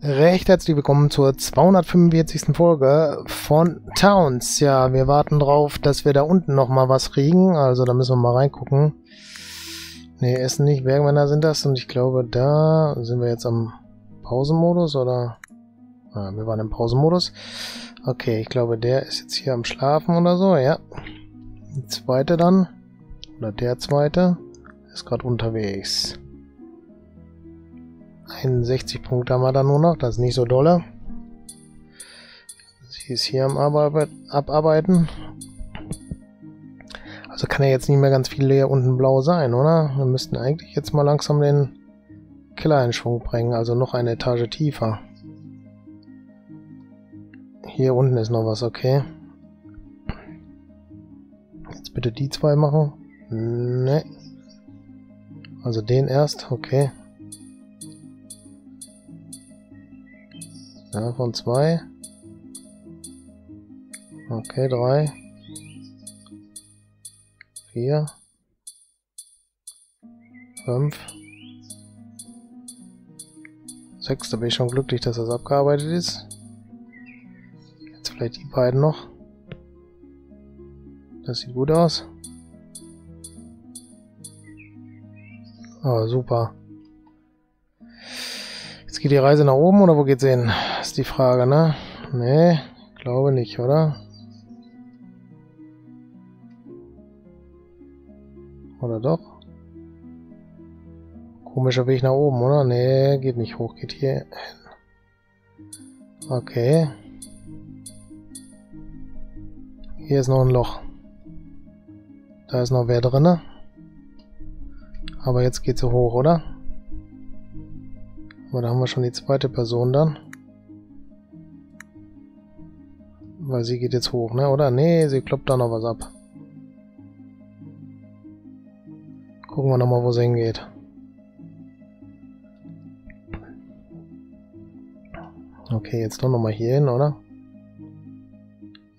Recht herzlich willkommen zur 245. Folge von Towns. Ja, wir warten drauf, dass wir da unten nochmal was kriegen. Also da müssen wir mal reingucken. Ne, Essen nicht. Bergmänner sind das. Und ich glaube, da sind wir jetzt am Pausenmodus oder... Ah, wir waren im Pausenmodus. Okay, ich glaube, der ist jetzt hier am Schlafen oder so. Ja. Die zweite dann. Oder der zweite. Ist gerade unterwegs. 61 Punkte haben wir da nur noch. Das ist nicht so dolle. Sie ist hier am Abarbeiten. Also kann ja jetzt nicht mehr ganz viel hier unten blau sein, oder? Wir müssten eigentlich jetzt mal langsam den Killer in Schwung bringen. Also noch eine Etage tiefer. Hier unten ist noch was, okay. Jetzt bitte die zwei machen. Ne. Also den erst, okay. Davon zwei. Okay, drei. Vier. Fünf. Sechs, da bin ich schon glücklich, dass das abgearbeitet ist. Jetzt vielleicht die beiden noch. Das sieht gut aus. Oh, super geht die Reise nach oben oder wo geht's hin? Ist die Frage, ne? Nee, glaube nicht, oder? Oder doch? Komischer Weg nach oben, oder? Nee, geht nicht hoch, geht hier hin. Okay. Hier ist noch ein Loch. Da ist noch wer drinne. Aber jetzt geht's so hoch, oder? Aber da haben wir schon die zweite Person dann. Weil sie geht jetzt hoch, ne? Oder? Nee, sie kloppt da noch was ab. Gucken wir nochmal, wo sie hingeht. Okay, jetzt doch nochmal hier hin, oder?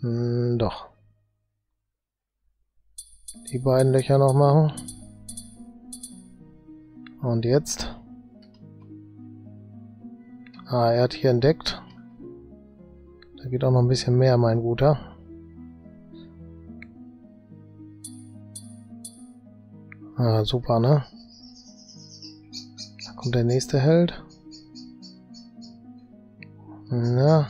Hm, doch. Die beiden Löcher noch machen. Und jetzt? Ah, er hat hier entdeckt. Geht auch noch ein bisschen mehr, mein Guter. Ah, super, ne? Da kommt der nächste Held. Na.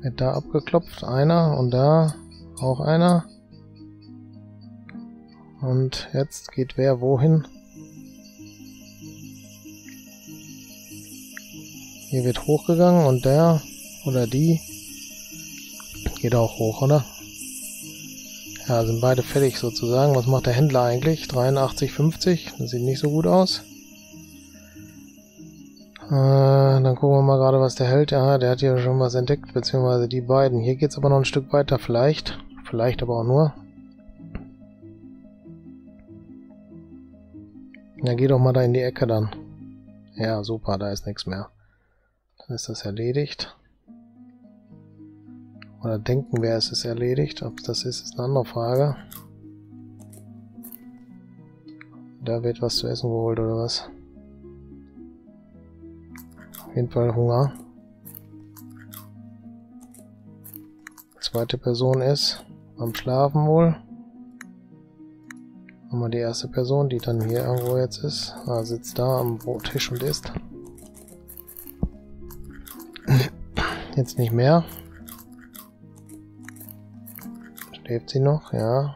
Wird da abgeklopft. Einer und da auch einer. Und jetzt geht wer wohin? Hier wird hochgegangen und der oder die geht auch hoch, oder? Ja, sind beide fertig sozusagen. Was macht der Händler eigentlich? 83,50. Das sieht nicht so gut aus. Äh, dann gucken wir mal gerade, was der hält. Ja, der hat hier schon was entdeckt, beziehungsweise die beiden. Hier geht's aber noch ein Stück weiter, vielleicht. Vielleicht aber auch nur. Na, geh doch mal da in die Ecke dann. Ja, super, da ist nichts mehr. Dann ist das erledigt. Oder denken wir, es ist erledigt. Ob es das ist, ist eine andere Frage. Da wird was zu essen geholt, oder was? Auf jeden Fall Hunger. Zweite Person ist am Schlafen wohl. Wir die erste Person, die dann hier irgendwo jetzt ist. Ah, sitzt da am Tisch und isst. Jetzt nicht mehr. Schläft sie noch? Ja.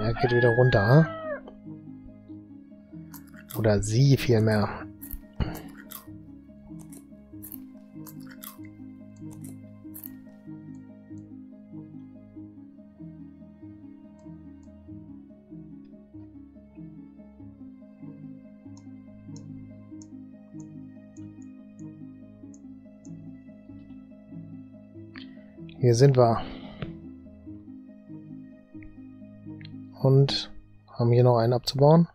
Er geht wieder runter. Oder sie vielmehr. Hier sind wir. Und haben hier noch einen abzubauen.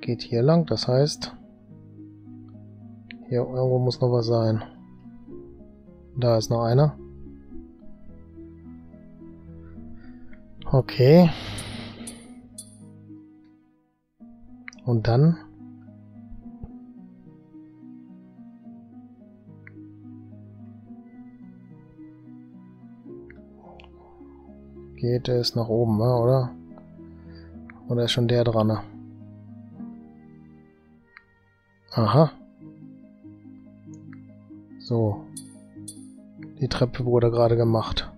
Geht hier lang, das heißt, hier irgendwo muss noch was sein. Da ist noch einer. Okay. Und dann? Geht es nach oben, oder? Oder ist schon der dran? Ne? Aha. So. Die Treppe wurde gerade gemacht.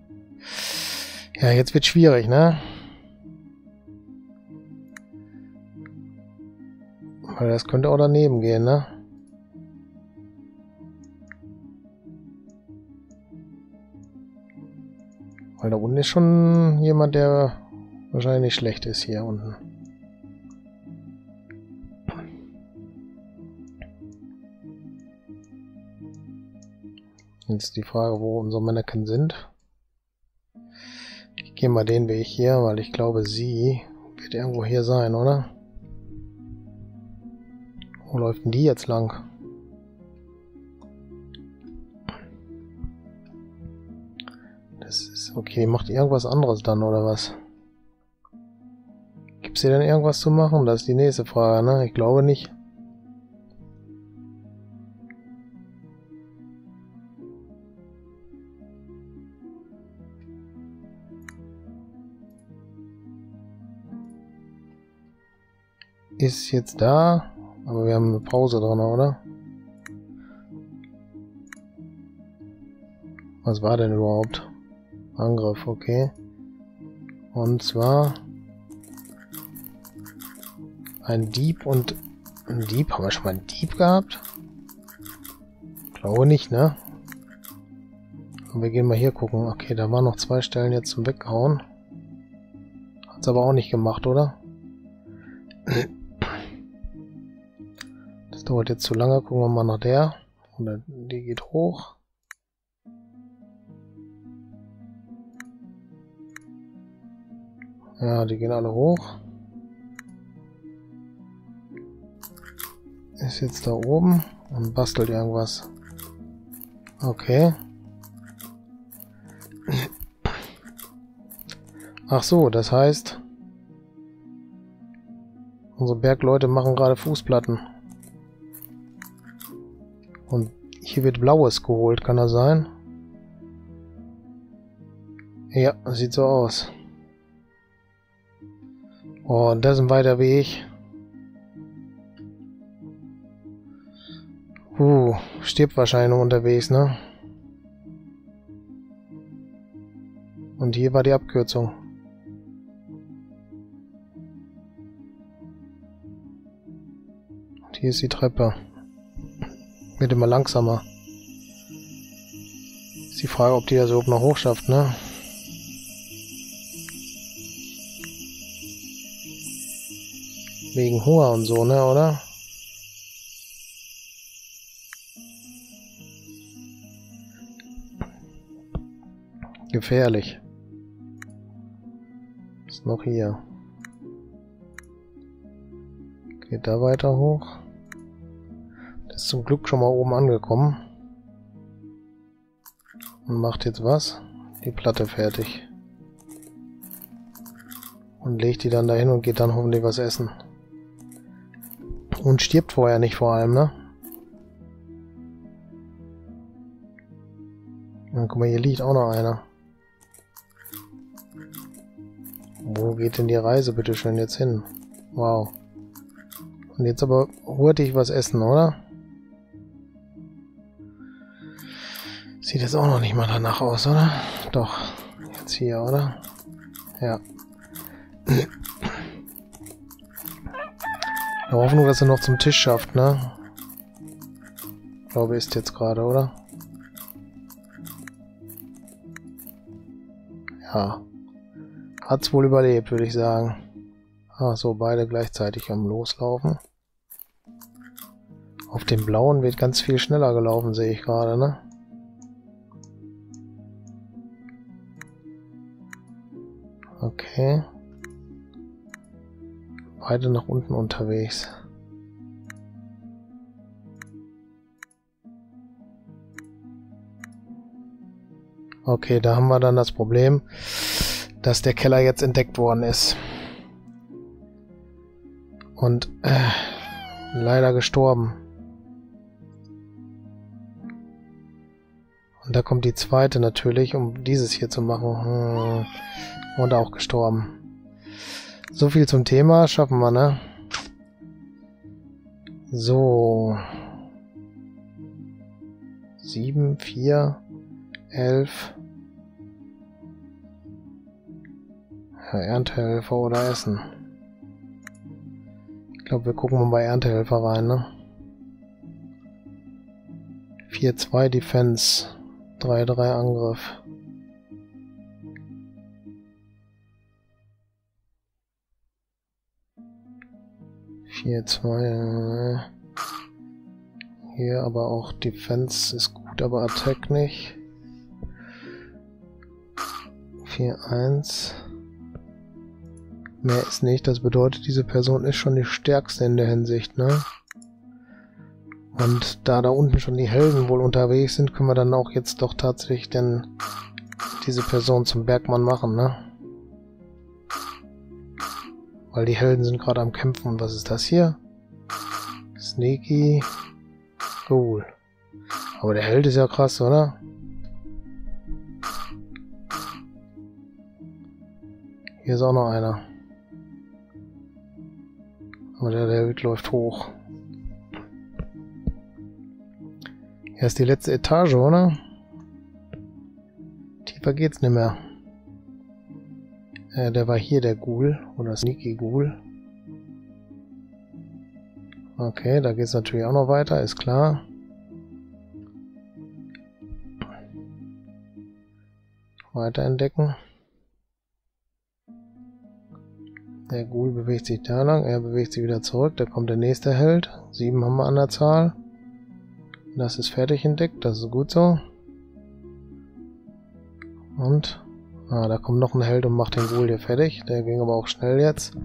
Ja, jetzt wird schwierig, ne? Weil das könnte auch daneben gehen, ne? Ist schon jemand, der wahrscheinlich schlecht ist hier unten. Jetzt die Frage, wo unsere Mannequin sind. Ich gehe mal den Weg hier, weil ich glaube, sie wird irgendwo hier sein, oder? Wo läuft denn die jetzt lang? Okay. Macht irgendwas anderes dann, oder was? Gibt es hier denn irgendwas zu machen? Das ist die nächste Frage, ne? Ich glaube nicht. ist jetzt da, aber wir haben eine Pause drin, oder? Was war denn überhaupt? Angriff, okay. Und zwar ein Dieb und ein Dieb. Haben wir schon mal einen Dieb gehabt? Glaube nicht, ne? Und wir gehen mal hier gucken. Okay, da waren noch zwei Stellen jetzt zum Weghauen. Hat's aber auch nicht gemacht, oder? Das dauert jetzt zu lange. Gucken wir mal nach der. Oder die geht hoch. Ja, die gehen alle hoch. Ist jetzt da oben und bastelt irgendwas. Okay. Ach so, das heißt, unsere Bergleute machen gerade Fußplatten. Und hier wird Blaues geholt, kann das sein? Ja, sieht so aus. Und das ist ein weiter Weg. Uh, stirbt wahrscheinlich unterwegs, ne? Und hier war die Abkürzung. Und hier ist die Treppe. Wird immer langsamer. Ist die Frage, ob die das überhaupt noch hochschafft, ne? Wegen Hunger und so, ne, oder? Gefährlich. Ist noch hier. Geht da weiter hoch ist zum Glück schon mal oben angekommen. Und macht jetzt was? Die Platte fertig. Und legt die dann dahin und geht dann hoffentlich was essen. Und stirbt vorher nicht vor allem, ne? Und guck mal, hier liegt auch noch einer. Wo geht denn die Reise bitte schön jetzt hin? Wow. Und jetzt aber hurtig was essen, oder? Sieht jetzt auch noch nicht mal danach aus, oder? Doch. Jetzt hier, oder? Ja. Hoffen nur, dass er noch zum Tisch schafft, ne? Ich glaube, ist jetzt gerade, oder? Ja. Hat's wohl überlebt, würde ich sagen. Ach so, beide gleichzeitig am Loslaufen. Auf dem blauen wird ganz viel schneller gelaufen, sehe ich gerade, ne? Okay. Beide nach unten unterwegs. Okay, da haben wir dann das Problem, dass der Keller jetzt entdeckt worden ist. Und äh, leider gestorben. Und da kommt die zweite natürlich, um dieses hier zu machen. Hm. Und auch gestorben. So viel zum Thema. Schaffen wir, ne? So. 7, 4, 11. Ja, Erntehelfer oder Essen. Ich glaube, wir gucken mal bei Erntehelfer rein, ne? 4-2 Defense. 3-3 Angriff. Vier, zwei. Hier aber auch Defense ist gut, aber Attack nicht. 4-1. Mehr ist nicht. Das bedeutet, diese Person ist schon die stärkste in der Hinsicht, ne? Und da da unten schon die Helden wohl unterwegs sind, können wir dann auch jetzt doch tatsächlich denn diese Person zum Bergmann machen, ne? Weil die Helden sind gerade am Kämpfen. Und was ist das hier? Sneaky. Cool. Aber der Held ist ja krass, oder? Hier ist auch noch einer. Aber der Held läuft hoch. Hier ist die letzte Etage, oder? Tiefer geht's nicht mehr. Äh, der war hier, der Ghoul. Oder Sneaky Ghoul. Okay, da geht's natürlich auch noch weiter, ist klar. Weiter entdecken. Der Ghoul bewegt sich da lang, er bewegt sich wieder zurück, da kommt der nächste Held. Sieben haben wir an der Zahl. Das ist fertig entdeckt, das ist gut so. Und, ah, da kommt noch ein Held und macht den Ghoul hier fertig. Der ging aber auch schnell jetzt.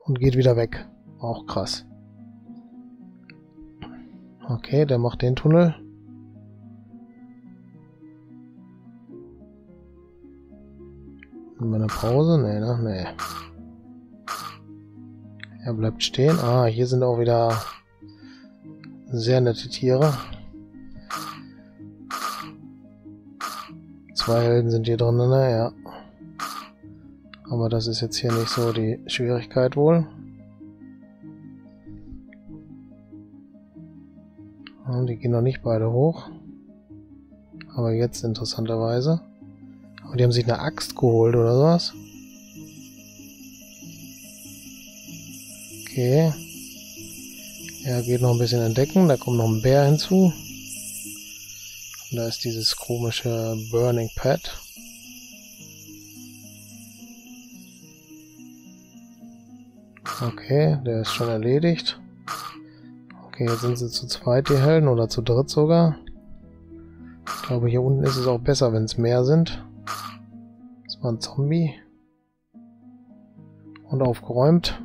Und geht wieder weg. Auch krass. Okay, der macht den Tunnel. Eine Pause? Nee, ne? Nee. Er bleibt stehen. Ah, hier sind auch wieder sehr nette Tiere. Zwei Helden sind hier drin, ne? Ja. Aber das ist jetzt hier nicht so die Schwierigkeit wohl. Und die gehen noch nicht beide hoch. Aber jetzt interessanterweise. Aber die haben sich eine Axt geholt oder sowas. Okay. Er geht noch ein bisschen entdecken. Da kommt noch ein Bär hinzu. Und da ist dieses komische Burning Pad. Okay, der ist schon erledigt. Okay, jetzt sind sie zu zweit, die Helden, oder zu dritt sogar. Ich glaube, hier unten ist es auch besser, wenn es mehr sind. Das war ein Zombie. Und aufgeräumt.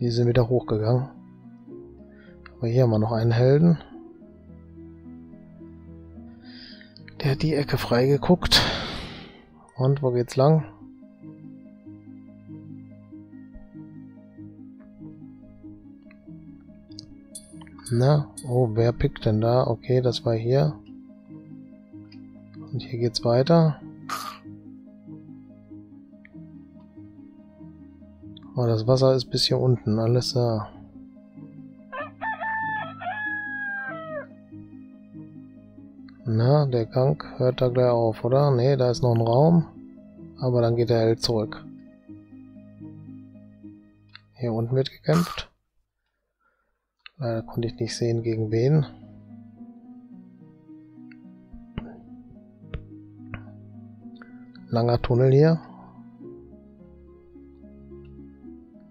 Die sind wieder hochgegangen. Aber hier haben wir noch einen Helden. Der hat die Ecke freigeguckt. Und wo geht's lang? Na, oh, wer pickt denn da? Okay, das war hier. Und hier geht's weiter. Oh, das Wasser ist bis hier unten, alles da. Na, der Gang hört da gleich auf, oder? Ne, da ist noch ein Raum. Aber dann geht der Held zurück. Hier unten wird gekämpft. Leider konnte ich nicht sehen, gegen wen. Langer Tunnel hier.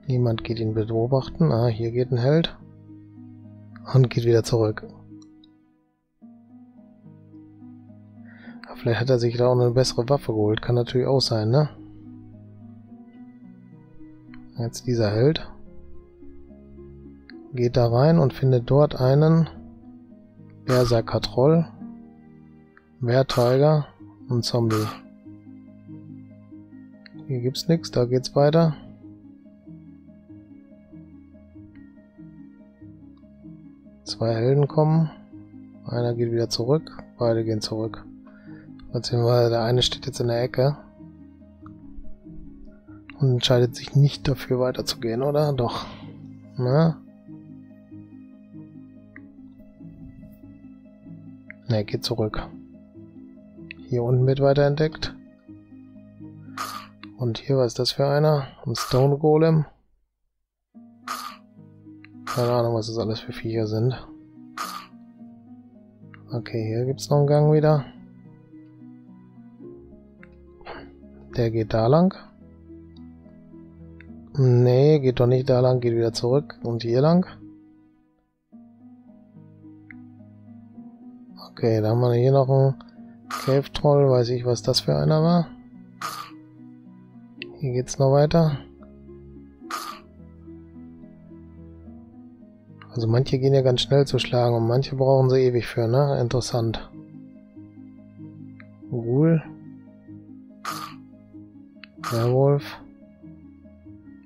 Niemand geht ihn beobachten. Ah, hier geht ein Held. Und geht wieder zurück. Vielleicht hat er sich da auch eine bessere Waffe geholt. Kann natürlich auch sein, ne? Jetzt dieser Held. Geht da rein und findet dort einen Berserker Troll. Tiger und Zombie. Hier gibt's nichts, da geht's weiter. Zwei Helden kommen. Einer geht wieder zurück. Beide gehen zurück. Beziehungsweise der eine steht jetzt in der Ecke. Und entscheidet sich nicht dafür weiterzugehen, oder? Doch. Na? Ne, geht zurück. Hier unten wird weiterentdeckt. Und hier, was ist das für einer? Ein Stone Golem. Keine Ahnung, was das alles für Viecher sind. Okay, hier gibt's noch einen Gang wieder. Der geht da lang. Nee, geht doch nicht da lang, geht wieder zurück. Und hier lang. Okay, da haben wir hier noch einen Cave Troll. Weiß ich, was das für einer war. Hier geht's noch weiter. Also manche gehen ja ganz schnell zu schlagen und manche brauchen sie ewig für, ne? Interessant. Ghoul. Werwolf.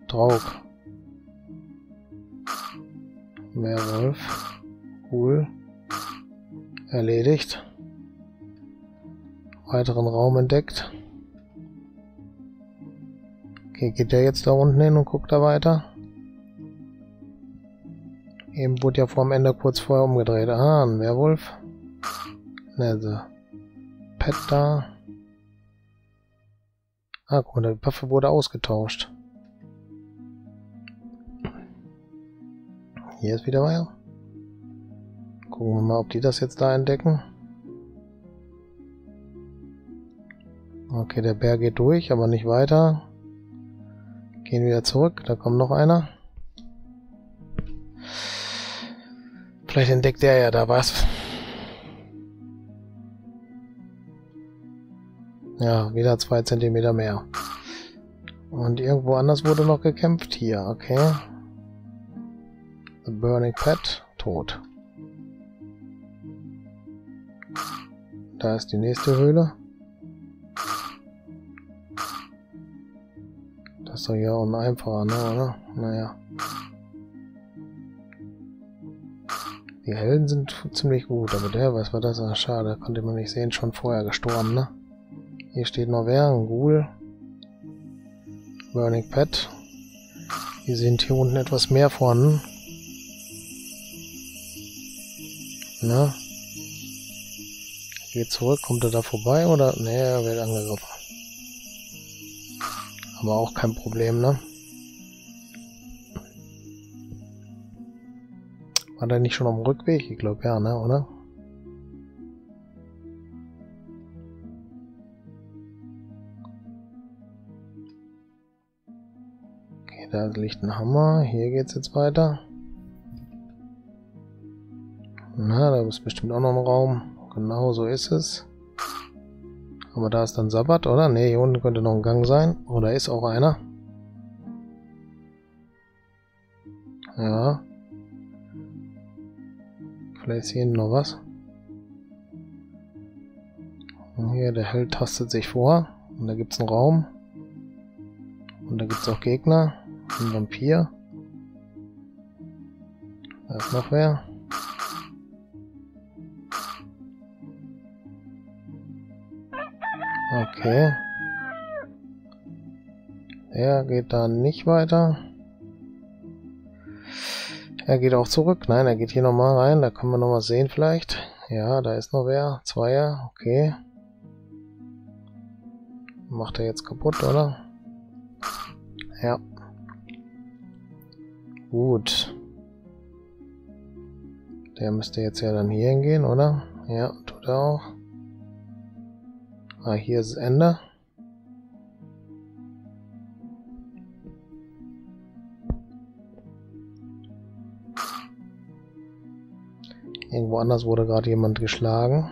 Draug. Werwolf. Ghoul. Erledigt. Weiteren Raum entdeckt. Okay, geht der jetzt da unten hin und guckt da weiter? Eben wurde ja vor dem Ende kurz vorher umgedreht. Ah, ein Werwolf. Ne, so. Pet da. Ah, guck mal, die Waffe wurde ausgetauscht. Hier ist wieder weiter. Gucken wir mal, ob die das jetzt da entdecken. Okay, der Bär geht durch, aber nicht weiter. Gehen wieder zurück, da kommt noch einer. Vielleicht entdeckt er ja da was. Ja, wieder zwei Zentimeter mehr. Und irgendwo anders wurde noch gekämpft. Hier, okay. The Burning Pet, tot. Da ist die nächste Höhle. Das ist doch hier unten einfacher, ne, oder? Naja. Die Helden sind ziemlich gut, aber der, was war das? Ach, schade, konnte man nicht sehen, schon vorher gestorben, ne? Hier steht noch wer? Ein Ghoul. Burning Pet. Wir sind hier unten etwas mehr vorhanden. Na? Geht zurück, kommt er da vorbei oder? Ne, er wird angegriffen. Aber auch kein Problem, ne? War der nicht schon am Rückweg? Ich glaube ja, ne, oder? Da liegt ein Hammer. Hier geht's jetzt weiter. Na, da ist bestimmt auch noch ein Raum. Genau, so ist es. Aber da ist dann Sabbat, oder? Ne, hier unten könnte noch ein Gang sein. Oder ist auch einer? Ja. Vielleicht ist hier noch was. Und hier, der Held tastet sich vor. Und da gibt es einen Raum. Und da gibt es auch Gegner. Ein Vampir. Da ist noch wer. Okay. Er geht da nicht weiter. Er geht auch zurück. Nein, er geht hier nochmal rein. Da können wir nochmal sehen vielleicht. Ja, da ist noch wer. Zweier. Okay. Macht er jetzt kaputt, oder? Ja. Gut. Der müsste jetzt ja dann hier hingehen, oder? Ja, tut er auch. Ah, hier ist das Ende. Irgendwo anders wurde gerade jemand geschlagen.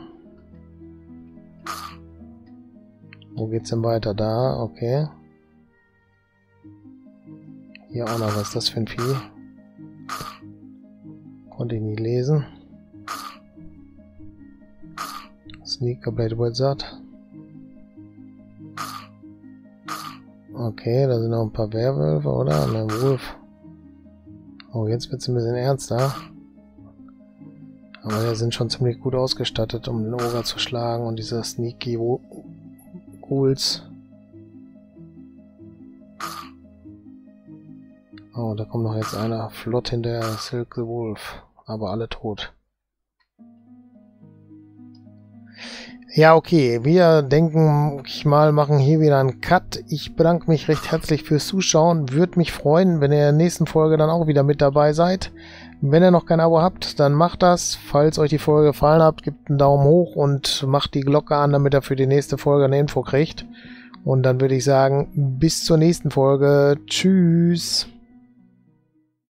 Wo geht's denn weiter? Da, okay. Hier auch noch, was ist das für ein Vieh? Konnte ich nie lesen. Sneaker Blade Wizard. Okay, da sind noch ein paar Werwölfe, oder? Und ein Wolf. Oh, jetzt wird es ein bisschen ernster. Aber wir sind schon ziemlich gut ausgestattet, um den Ogre zu schlagen und diese Sneaky Ghouls. Oh, da kommt noch jetzt einer flott hinter Silk the Wolf. Aber alle tot. Ja, okay. Wir denken, ich mal, machen hier wieder einen Cut. Ich bedanke mich recht herzlich fürs Zuschauen. Würde mich freuen, wenn ihr in der nächsten Folge dann auch wieder mit dabei seid. Wenn ihr noch kein Abo habt, dann macht das. Falls euch die Folge gefallen hat, gebt einen Daumen hoch und macht die Glocke an, damit ihr für die nächste Folge eine Info kriegt. Und dann würde ich sagen, bis zur nächsten Folge. Tschüss.